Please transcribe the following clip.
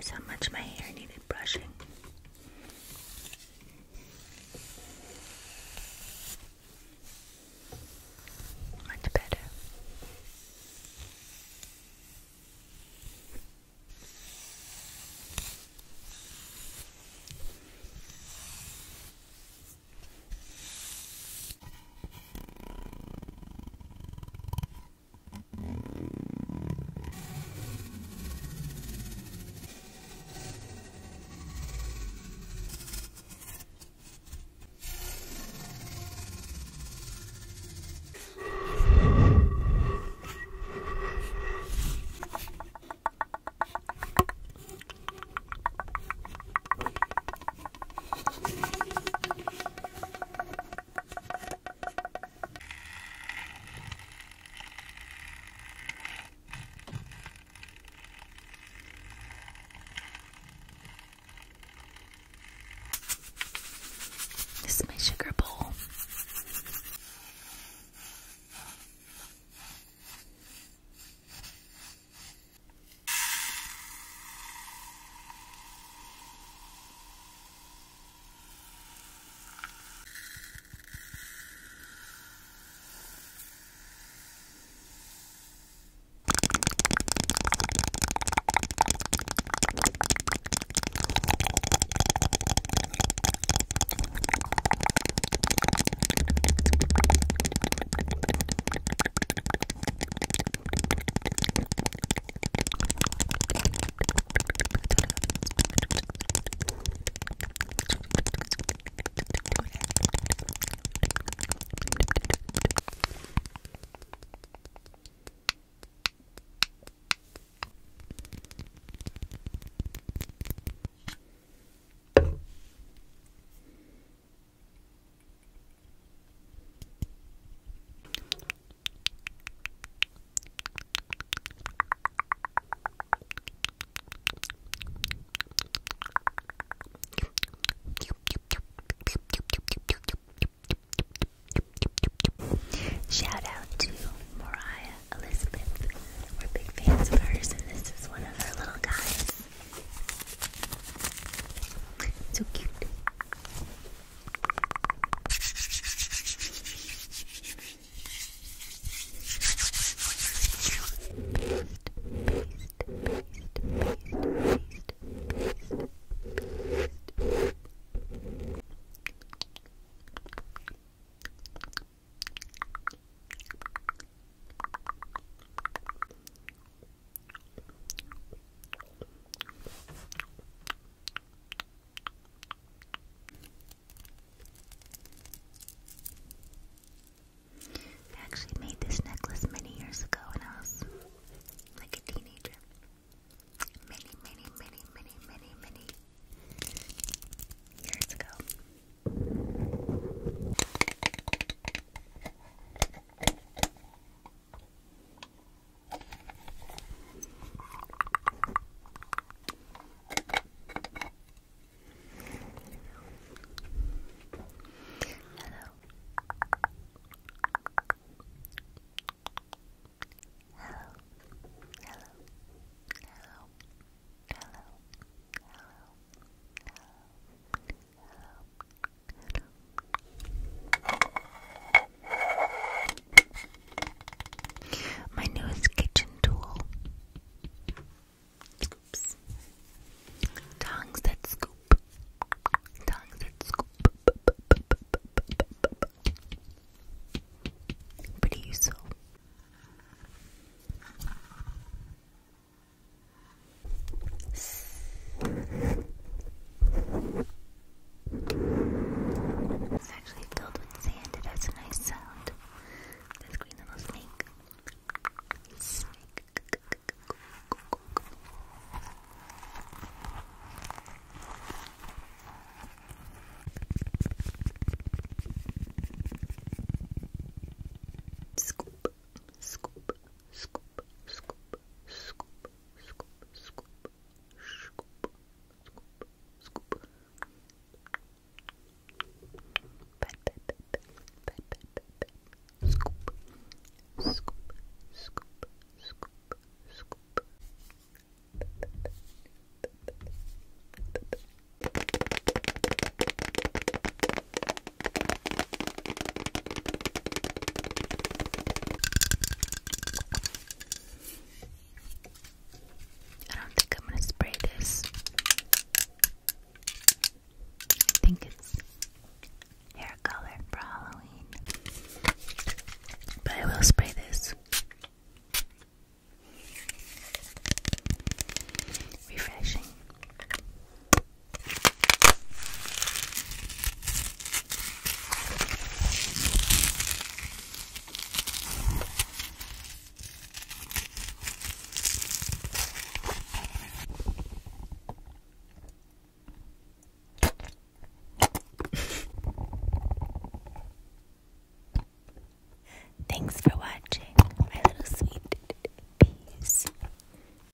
realize how much my hair needed brushing. scoop, scoop.